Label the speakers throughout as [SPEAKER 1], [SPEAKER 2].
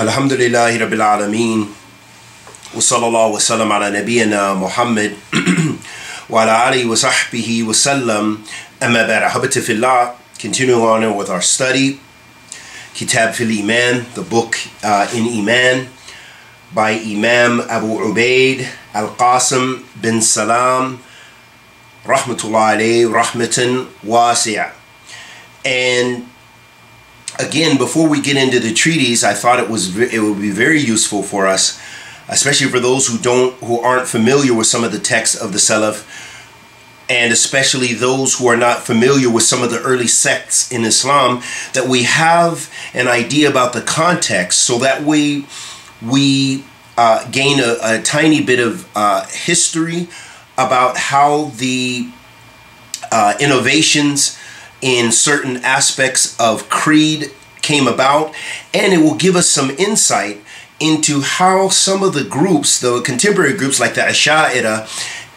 [SPEAKER 1] الحمد لله رب العالمين وصلى الله وسلم على نبينا محمد وعلى آله وصحبه وسلم أما بعد أحبتي في الله continuing on with our study Kitab fil Iman the book uh, in Iman by Imam Abu Ubaid Al-Qasim bin Salam rahmatullah alayhi rahmatan wasi'a and again, before we get into the treaties, I thought it was it would be very useful for us, especially for those who don't who aren't familiar with some of the texts of the Salaf, and especially those who are not familiar with some of the early sects in Islam, that we have an idea about the context, so that we we uh, gain a, a, tiny bit of uh, history about how the uh, innovations in certain aspects of creed came about, and it will give us some insight into how some of the groups, the contemporary groups like the Asha'ira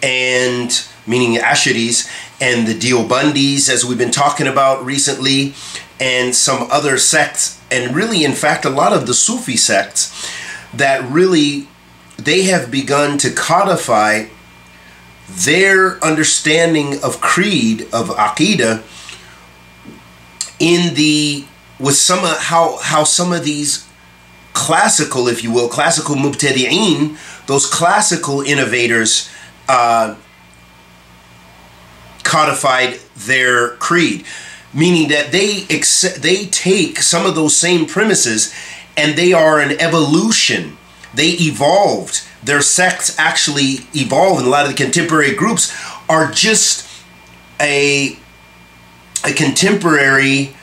[SPEAKER 1] and meaning Asharis and the Deobandis, as we've been talking about recently, and some other sects, and really, in fact, a lot of the Sufi sects that really they have begun to codify their understanding of creed, of Aqidah, in the with some of how how some of these classical, if you will, classical mubtadi'een, those classical innovators uh, codified their creed, meaning that they accept, they take some of those same premises and they are an evolution. They evolved. Their sects actually evolved, and a lot of the contemporary groups are just a a contemporary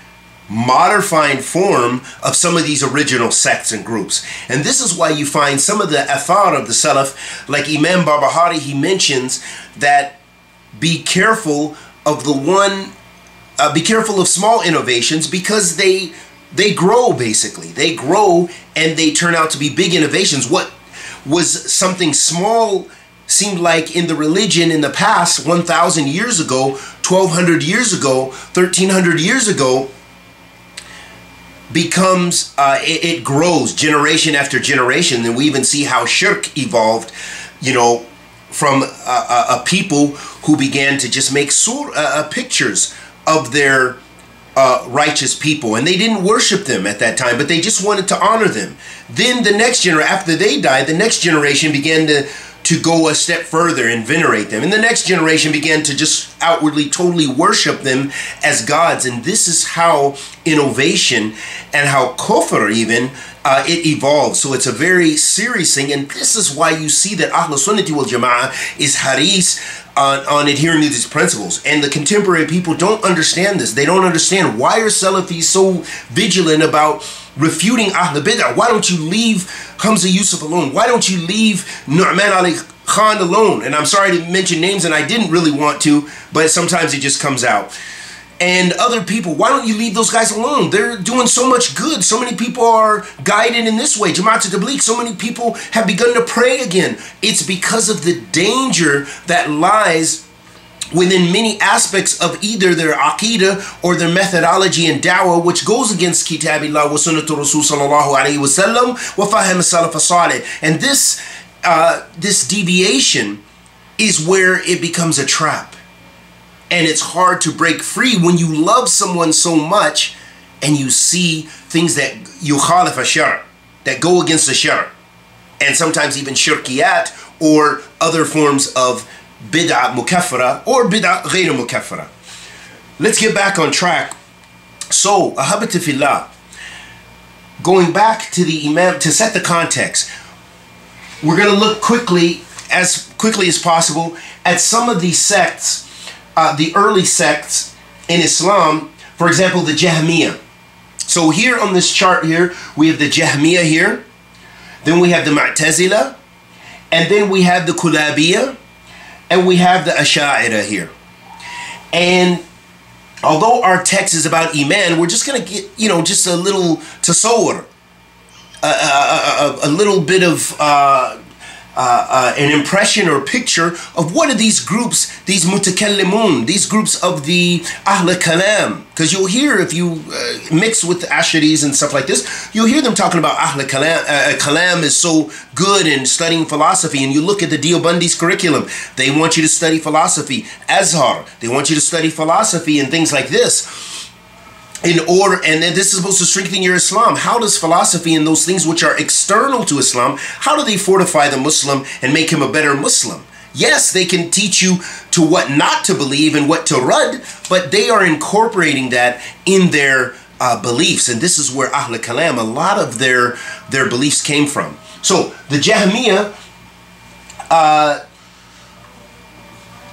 [SPEAKER 1] modifying form of some of these original sects and groups. And this is why you find some of the athar of the Salaf, like Imam Barbahari, he mentions that be careful of the one, uh, be careful of small innovations because they they grow basically. They grow and they turn out to be big innovations. What was something small seemed like in the religion in the past 1000 years ago 1200 years ago 1300 years ago becomes uh, it, it, grows generation after generation. And we even see how shirk evolved you know from a, a, a people who began to just make sur- uh, uh, pictures of their uh, righteous people. And they didn't worship them at that time but they just wanted to honor them. Then the next generation after they died the next generation began to to go a step further and venerate them. And the next generation began to just outwardly totally worship them as gods. And this is how innovation and how kufr even uh, it evolves. So it's a very serious thing. And this is why you see that Ahl Sunnati wal Jama'ah is haris on, on adhering to these principles. And the contemporary people don't understand this. They don't understand why are Salafis so vigilant about refuting Ahl Bid'ah? Why don't you leave Hamza Yusuf alone? Why don't you leave Nouman Ali Khan alone? And I'm sorry to mention names and I didn't really want to, but sometimes it just comes out. And other people, why don't you leave those guys alone? They're doing so much good. So many people are guided in this way. Jamaat Tabligh, so many people have begun to pray again. It's because of the danger that lies within many aspects of either their aqidah or their methodology and dawah, which goes against kitabillah wa sunnatu rasul sallallahu alayhi wa sallam wa fahim salaf salih. And this, uh, this deviation is where it becomes a trap. And it's hard to break free when you love someone so much and you see things that yukhalif ashar, that go against the and sometimes even shirkiyat or other forms of bid'ah mukaffara or bid'ah ghayr mukaffara. Let's get back on track. So, ahabata fillah, going back to the imam to set the context, we're going to look quickly, as quickly as possible, at some of these sects, uh, the early sects in Islam. For example, the Jahmiyyah. So here on this chart here, we have the Jahmiyyah here, then we have the Mu'tazila, and then we have the Kulabiyah, and we have the Asha'ira here. And although our text is about Iman, we're just going to get, you know, just a little tasawwur, a, a, a, a little bit of uh, uh, uh, an impression or picture of what are these groups, these mutakallimun, these groups of the Ahl Kalam. Because you'll hear, if you uh, mix with Asharis and stuff like this, you'll hear them talking about Ahl Kalam. Uh, Kalam is so good in studying philosophy. And you look at the Deobandis curriculum, they want you to study philosophy. Azhar, they want you to study philosophy and things like this in order and then this is supposed to strengthen your islam. How does philosophy and those things which are external to islam how do they fortify the muslim and make him a better muslim? Yes they can teach you to what not to believe and what to rud but they are incorporating that in their uh, beliefs and this is where ahl kalam a lot of their their beliefs came from. So the jahmiyyah uh,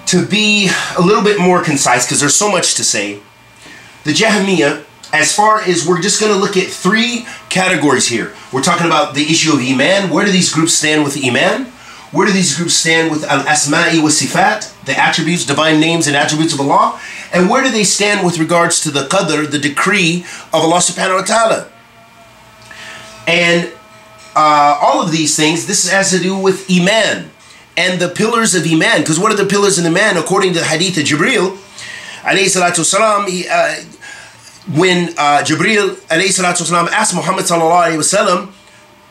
[SPEAKER 1] to be a little bit more concise because there's so much to say the Jahmiyyah, as far as we're just going to look at three categories here. We're talking about the issue of Iman. Where do these groups stand with Iman? Where do these groups stand with Al Asma'i wa Sifat, the attributes, divine names, and attributes of Allah? And where do they stand with regards to the Qadr, the decree of Allah subhanahu wa ta'ala? And uh, all of these things, this has to do with Iman and the pillars of Iman. Because what are the pillars of Iman? According to the Hadith of Jibril, alayhi salatu he, uh, when uh, Jibril salatu asked Muhammad alayhi wasallam,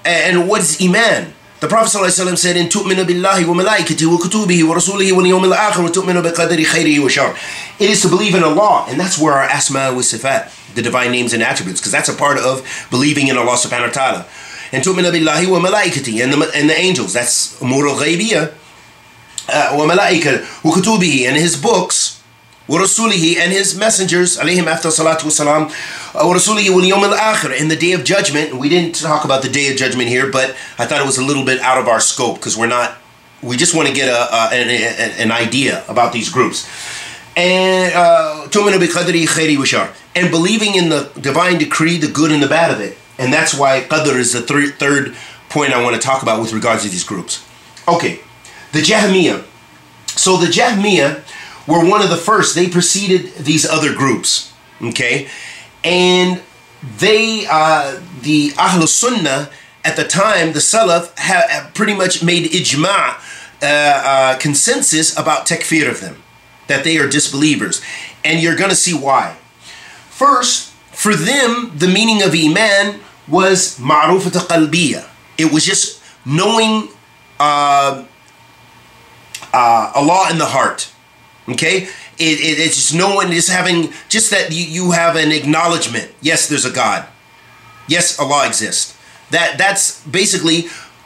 [SPEAKER 1] and what is Iman? The Prophet ﷺ said, "In tu'minu billahi wa malaikatihi wa kutubihi wa rasulihi wal yawmil akhir wa tu'minu bi qadri khayrihi wa shar." It is to believe in Allah, and that's where our asma wa sifat, the divine names and attributes, because that's a part of believing in Allah subhanahu wa ta'ala. And tu'minu billahi wa malaikatihi, and the and the angels. That's umur al-ghaybiyah. Uh, wa malaika wa kutubihi, and his books ورسوله and his messengers عليهم after salatu wasalam ورسوله واليوم الآخر in the day of judgment we didn't talk about the day of judgment here but I thought it was a little bit out of our scope because we're not we just want to get a, a an, an, idea about these groups and uh, and believing in the divine decree the good and the bad of it and that's why qadr is the third third point I want to talk about with regards to these groups okay the Jahmiyyah so the Jahmiyyah were one of the first. They preceded these other groups. Okay, and they uh, the Ahlul Sunnah at the time, the Salaf have pretty much made ijma, uh, uh, consensus about takfir of them, that they are disbelievers, and you're going to see why. First, for them, the meaning of iman was ma'rufat qalbiyya. It was just knowing uh, uh, Allah in the heart. Okay? It, it, it's just no one is having, just that you, you have an acknowledgement. Yes, there's a God. Yes, Allah exists. That That's basically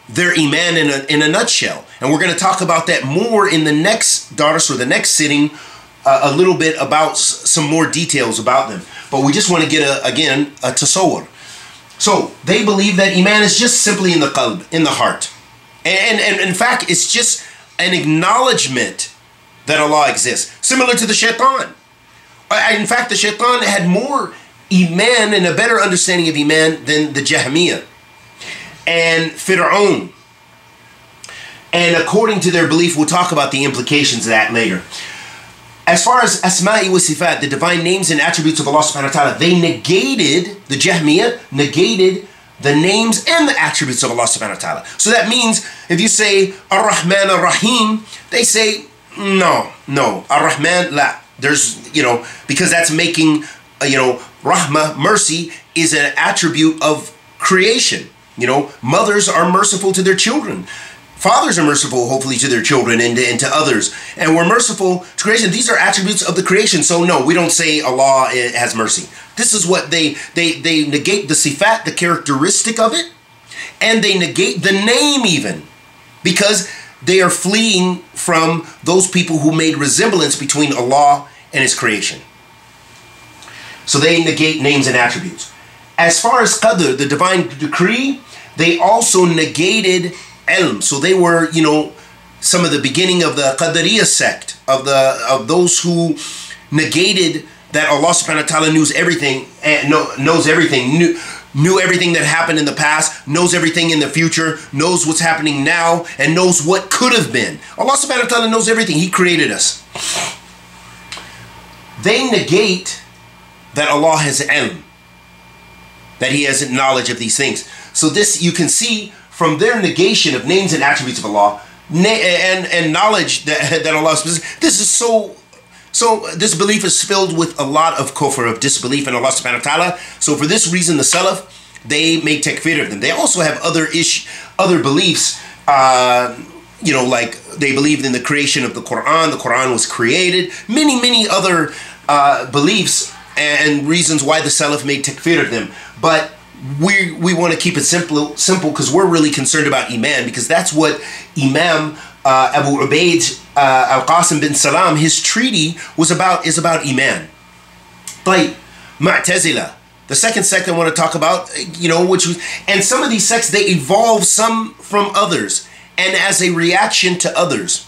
[SPEAKER 1] their iman in a, in a nutshell. And we're going to talk about that more in the next Dars or the next sitting, uh, a little bit about some more details about them. But we just want to get, a, again, a tasawwur. So they believe that iman is just simply in the qalb, in the heart. And, and, and in fact, it's just an acknowledgement that Allah exists. Similar to the shaitan. Uh, in fact, the shaitan had more iman and a better understanding of iman than the Jahmiyyah and Fir'aun. And according to their belief, we'll talk about the implications of that later. As far as Asma'i wa Sifat, the divine names and attributes of Allah subhanahu wa ta'ala, they negated, the Jahmiyyah negated the names and the attributes of Allah subhanahu wa ta'ala. So that means if you say Ar-Rahman Ar-Rahim, they say no, no. Ar-Rahman, la. There's, you know, because that's making, uh, you know, Rahma, mercy, is an attribute of creation. You know, mothers are merciful to their children. Fathers are merciful, hopefully, to their children and to, and to others. And we're merciful to creation. These are attributes of the creation. So no, we don't say Allah eh, has mercy. This is what they they they negate the sifat, the characteristic of it, and they negate the name even. Because they are fleeing from those people who made resemblance between Allah and His creation. So they negate names and attributes. As far as Qadr, the divine decree, they also negated ilm. So they were, you know, some of the beginning of the Qadariya sect, of the of those who negated that Allah subhanahu wa ta'ala knows everything eh, and knows everything, knew, knew everything that happened in the past, knows everything in the future, knows what's happening now, and knows what could have been. Allah subhanahu wa ta'ala knows everything. He created us. They negate that Allah has ilm, that He has knowledge of these things. So this you can see from their negation of names and attributes of Allah and and knowledge that that Allah this is so so this belief is filled with a lot of kufr of disbelief in Allah subhanahu wa ta'ala. So for this reason the Salaf they make takfir of them. They also have other ish other beliefs uh, you know like they believed in the creation of the Quran, the Quran was created, many many other uh, beliefs and reasons why the Salaf made takfir of them. But we we want to keep it simple simple because we're really concerned about iman because that's what Imam uh, Abu Ubaid uh, Al Qasim bin Salam his treaty was about is about iman. Like Mu'tazila, the second sect I want to talk about, you know, which was and some of these sects they evolve some from others and as a reaction to others.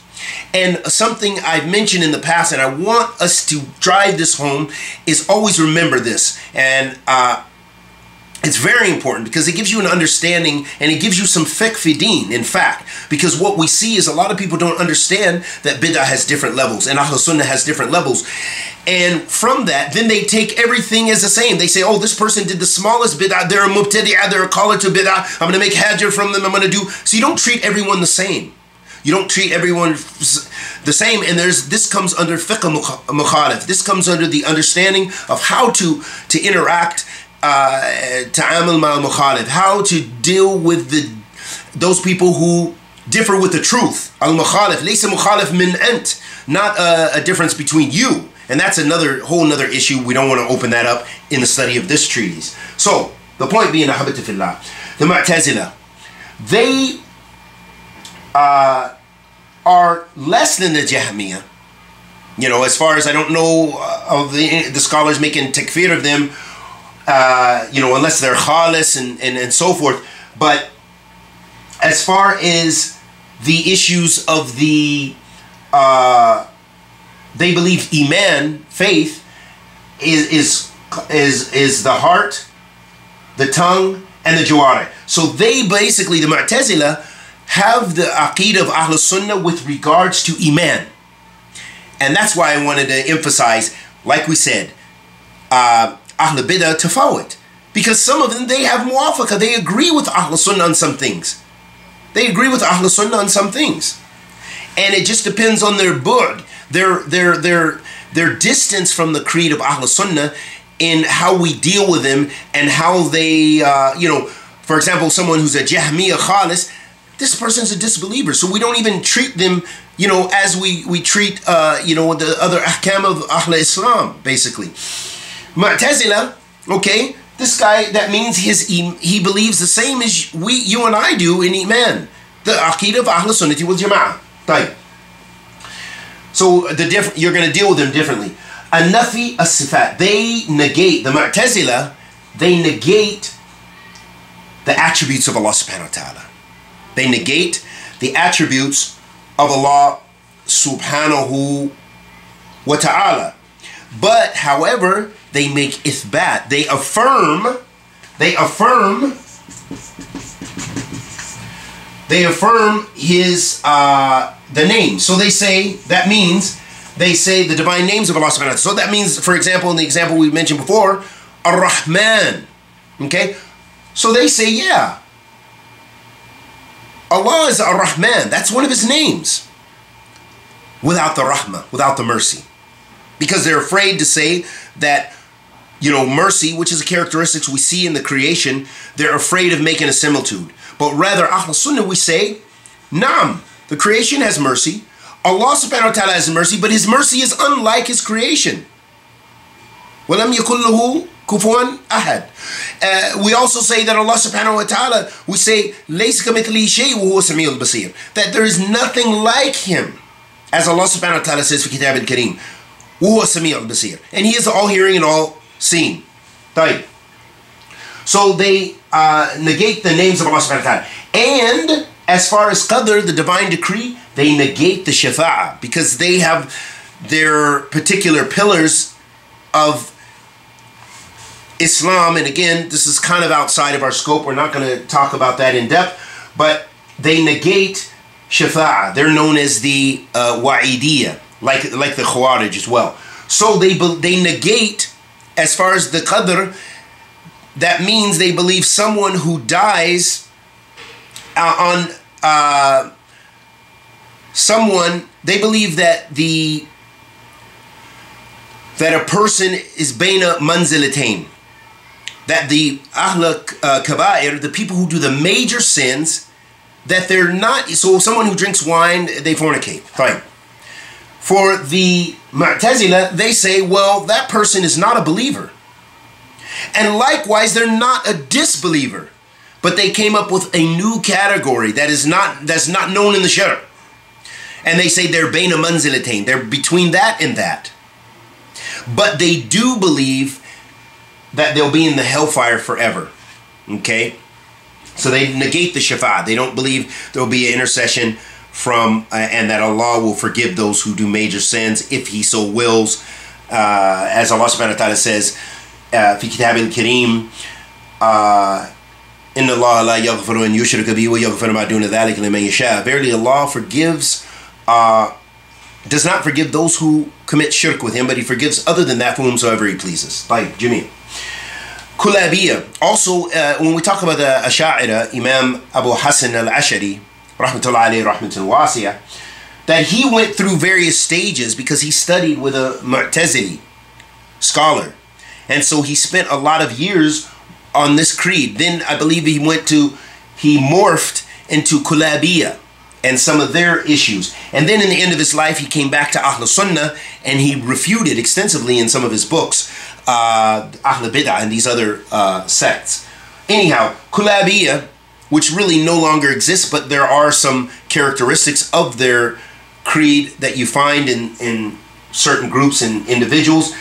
[SPEAKER 1] And something I've mentioned in the past, and I want us to drive this home, is always remember this. And uh, it's very important because it gives you an understanding and it gives you some fiqh in fact. Because what we see is a lot of people don't understand that bid'ah has different levels and Ahl Sunnah has different levels. And from that, then they take everything as the same. They say, oh, this person did the smallest bid'ah, they're a mubtadi'ah, they're a caller to bid'ah, I'm going to make hajr from them, I'm going to do. So you don't treat everyone the same. You don't treat everyone the same, and there's this comes under fiqh mukhalif. This comes under the understanding of how to to interact ta'amul mal mukhalif, how to deal with the those people who differ with the truth. Al mukhalif, laysa mukhalif min ant, not a, a, difference between you. And that's another whole another issue. We don't want to open that up in the study of this treatise. So the point being, fillah, the Mu'tazila, they uh, are less than the Jahmiyyah. You know, as far as I don't know uh, of the, the scholars making takfir of them uh, you know, unless they're khalis and, and, and so forth. But as far as the issues of the, uh, they believe iman, faith, is, is, is, is the heart, the tongue, and the jawari. So they basically, the Mu'tazila, have the aqid of Ahl Sunnah with regards to iman. And that's why I wanted to emphasize, like we said, uh, Ahl Bidah tafawut. Because some of them, they have muwafaqa. They agree with Ahl Sunnah on some things. They agree with Ahl Sunnah on some things. And it just depends on their bud, their, their, their, their distance from the creed of Ahl Sunnah in how we deal with them and how they, uh, you know, for example, someone who's a Jahmiyyah Khalis, this person's a disbeliever. So we don't even treat them, you know, as we, we treat, uh, you know, the other ahkam of Ahl Islam, basically. Mu'tazila, okay, this guy, that means his he believes the same as we, you and I do in Iman. The Aqidah of Ahl Sunnati wal Jama'ah. Right. So the diff- you're going to deal with them differently. Anafi as-sifat. They negate, the Mu'tazila, they negate the attributes of Allah subhanahu wa ta'ala. They negate the attributes of Allah subhanahu wa ta'ala. But, however, they make ithbat. They affirm, they affirm, they affirm his, uh, the name. So they say, that means, they say the divine names of Allah subhanahu wa ta'ala. So that means, for example, in the example we mentioned before, Ar-Rahman. Okay? So they say, yeah. Allah is Ar-Rahman. That's one of his names. Without the Rahmah, without the mercy. Because they're afraid to say that you know, mercy, which is a characteristic we see in the creation, they're afraid of making a similitude. But rather, Ahl Sunnah, we say, Nam, the creation has mercy. Allah subhanahu wa ta'ala has mercy, but his mercy is unlike his creation. وَلَمْ يَكُنْ لَهُ كُفُوًا أَحَدٍ uh, We also say that Allah subhanahu wa ta'ala, we say, لَيْسَ كَمِثْلِهِ شَيْءٍ وَهُوَ السَّمِيعُ الْبَصِيرُ That there is nothing like him. As Allah subhanahu wa ta'ala says for Kitab al-Kareem, وَهُوَ السَّمِيعُ الْبَصِيرُ And he is all hearing and all seen. Right. So they uh, negate the names of Allah subhanahu wa ta'ala. And as far as qadr, the divine decree, they negate the shafa'ah because they have their particular pillars of Islam. And again, this is kind of outside of our scope. We're not going to talk about that in depth. But they negate shafa'ah. They're known as the uh, wa'idiyah, like, like the Khawarij as well. So they, they negate as far as the qadr, that means they believe someone who dies uh, on uh, someone, they believe that the that a person is baina manzilatain. That the ahla uh, kaba'ir, the people who do the major sins, that they're not, so someone who drinks wine, they fornicate. Fine. For the Mu'tazila, they say, well, that person is not a believer. And likewise, they're not a disbeliever. But they came up with a new category that is not that's not known in the Shara. And they say they're Baina Manzilatain. They're between that and that. But they do believe that they'll be in the hellfire forever. Okay? So they negate the shafa. They don't believe there'll be an intercession from uh, and that Allah will forgive those who do major sins if He so wills. Uh, as Allah subhanahu wa ta'ala says, uh, في كتاب الكريم إن الله لا يغفر أن يشرك به ويغفر ما دون ذلك لمن يشاء. Verily Allah forgives uh, does not forgive those who commit shirk with him, but he forgives other than that for whomsoever he pleases. Like Jimmy. Kulabiyya. Also, uh, when we talk about the Asha'ira, Imam Abu Hassan al-Ashari, rahmatullah alayhi rahmatul wasiya, that he went through various stages because he studied with a Mu'tazili scholar. And so he spent a lot of years on this creed. Then I believe he went to, he morphed into Kulabiyya and some of their issues. And then in the end of his life, he came back to Ahl Sunnah and he refuted extensively in some of his books uh, Ahl Bid'ah and these other uh, sects. Anyhow, Kulabiyya, which really no longer exists, but there are some characteristics of their creed that you find in, in certain groups and individuals.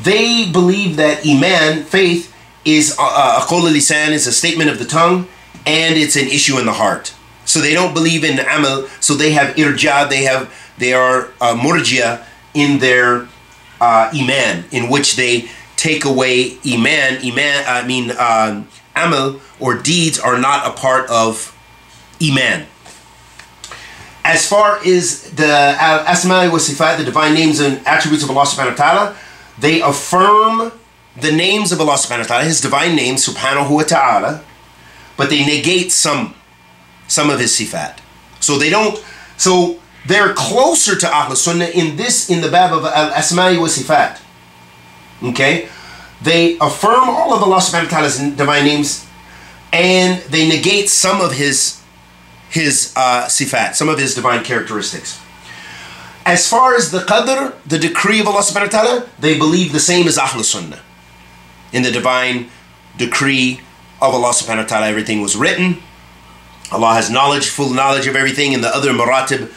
[SPEAKER 1] They believe that Iman, faith, is uh, uh, a qawla lisan, is a statement of the tongue, and it's an issue in the heart. So they don't believe in amal. So they have irja. They have they are uh, murjia in their uh, iman, in which they take away iman. Iman. I mean, uh, amal or deeds are not a part of iman. As far as the uh, asma wa sifat, the divine names and attributes of Allah Subhanahu wa Taala, they affirm the names of Allah Subhanahu wa Taala, His divine names Subhanahu wa Taala, but they negate some some of his sifat. So they don't, so they're closer to Ahl Sunnah in this, in the bab of Al Asma'i wa Sifat. Okay? They affirm all of Allah subhanahu wa ta'ala's divine names and they negate some of his his uh, sifat, some of his divine characteristics. As far as the qadr, the decree of Allah subhanahu wa ta'ala, they believe the same as Ahl Sunnah. In the divine decree of Allah subhanahu wa ta'ala, everything was written, Allah has knowledge, full knowledge of everything, and the other maratib,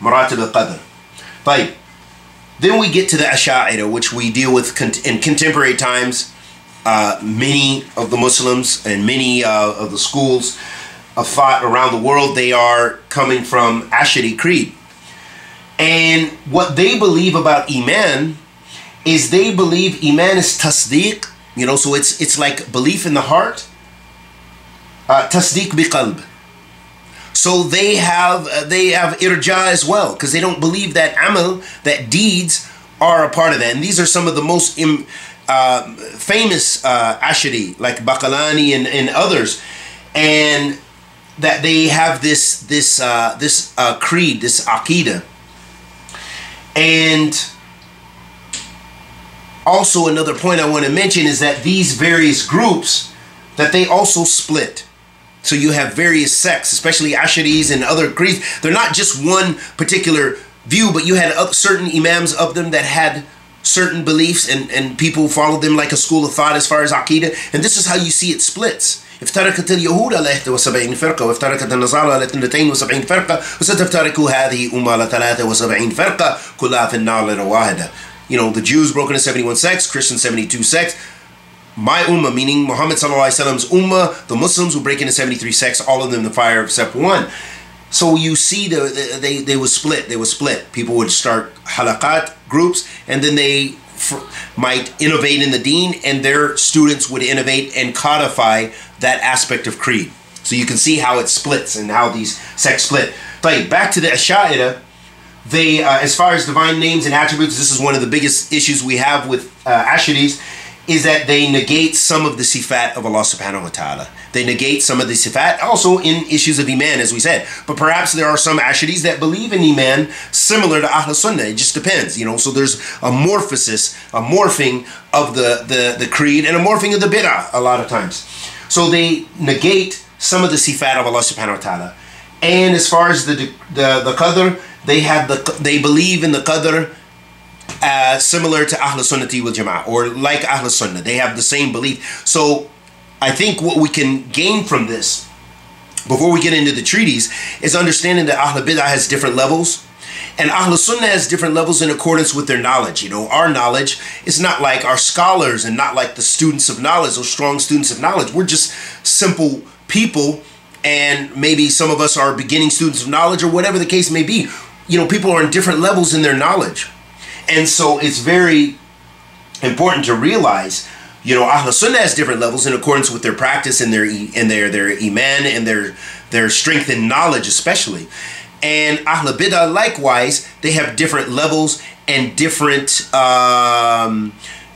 [SPEAKER 1] maratib al-qadr. Then we get to the Asha'ira, which we deal with in contemporary times. Uh, many of the Muslims and many uh, of the schools of thought around the world, they are coming from Ashari Creed. And what they believe about Iman is they believe Iman is tasdeeq, you know, so it's it's like belief in the heart. Uh, tasdeeq biqalb so they have uh, they have irja as well because they don't believe that amal, that deeds are a part of that. And these are some of the most Im, uh, famous uh, ashari like Baqillani and, and others, and that they have this this uh, this uh, creed, this akida, and also another point I want to mention is that these various groups that they also split so you have various sects, especially Asharis and other creeds. They're not just one particular view, but you had certain imams of them that had certain beliefs and, and people followed them like a school of thought as far as Aqidah. And this is how you see it splits. افترقت اليهود على 71 فرقة وافترقت النصارى على 72 فرقة وستفترق هذه أمة على 73 فرقة كلها في النار واحدة. You know, the Jews broke into 71 sects, Christians 72 sects, my ummah, meaning Muhammad Sallallahu ummah, the Muslims will break into 73 sects, all of them in the fire except one. So you see, the, the they they would split. They would split. People would start halakat groups, and then they might innovate in the deen, and their students would innovate and codify that aspect of creed. So you can see how it splits and how these sects split. But back to the Asha'ira, they, uh, as far as divine names and attributes, this is one of the biggest issues we have with uh, Asharis is that they negate some of the sifat of Allah subhanahu wa ta'ala. They negate some of the sifat also in issues of Iman, as we said. But perhaps there are some Asharis that believe in Iman similar to Ahl Sunnah. It just depends, you know. So there's a morphosis, a morphing of the, the, the creed and a morphing of the bid'ah a lot of times. So they negate some of the sifat of Allah subhanahu wa ta'ala. And as far as the the, the qadr, they have the they believe in the qadr uh, similar to Ahl Sunnati wal Jama'ah or like Ahl Sunnah. They have the same belief. So I think what we can gain from this before we get into the treaties is understanding that Ahl Bid'ah has different levels. And Ahl Sunnah has different levels in accordance with their knowledge. You know, our knowledge is not like our scholars and not like the students of knowledge, those strong students of knowledge. We're just simple people, and maybe some of us are beginning students of knowledge or whatever the case may be. You know, people are in different levels in their knowledge. And so it's very important to realize, you know, Ahl Sunnah has different levels in accordance with their practice and their and their their iman and their their strength and knowledge, especially. And Ahl Bidah, likewise, they have different levels and different, um,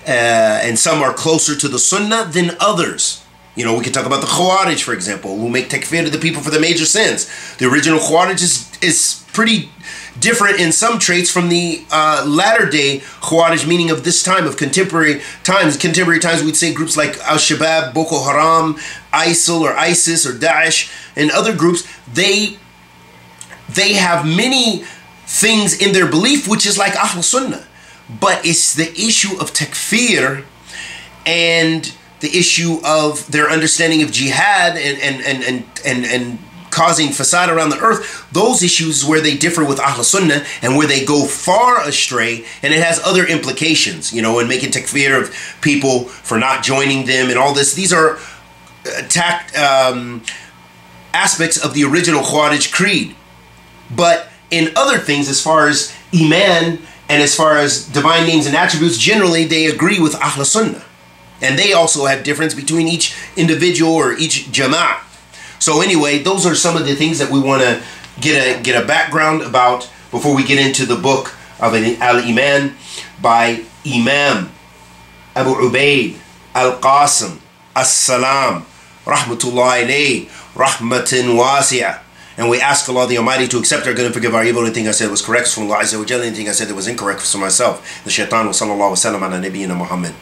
[SPEAKER 1] uh, and some are closer to the Sunnah than others. You know, we can talk about the Khawarij, for example, who make takfir to the people for the major sins. The original Khawarij is, is pretty different in some traits from the uh, latter day Khawarij, meaning of this time, of contemporary times. Contemporary times, we'd say groups like Al Shabaab, Boko Haram, ISIL or ISIS or Daesh, and other groups, they, they have many things in their belief which is like Ahl Sunnah. But it's the issue of takfir and the issue of their understanding of jihad and and and and and, and causing facade around the earth, those issues where they differ with Ahl Sunnah and where they go far astray, and it has other implications, you know, and making takfir of people for not joining them and all this. These are attacked um, aspects of the original Khawarij creed. But in other things, as far as Iman and as far as divine names and attributes, generally they agree with Ahl Sunnah. And they also have difference between each individual or each jama'ah. So anyway, those are some of the things that we want to get a get a background about before we get into the book of Al Iman by Imam Abu Ubaid Al Qasim As Salam Rahmatullah alayhi Rahmatin Wasi'ah. And we ask Allah the Almighty to accept our good and forgive our evil. Anything I said was correct from Allah Azza wa Anything I said that was incorrect from myself. The shaitan wa sallallahu wa sallam ala nabiyyina Muhammad.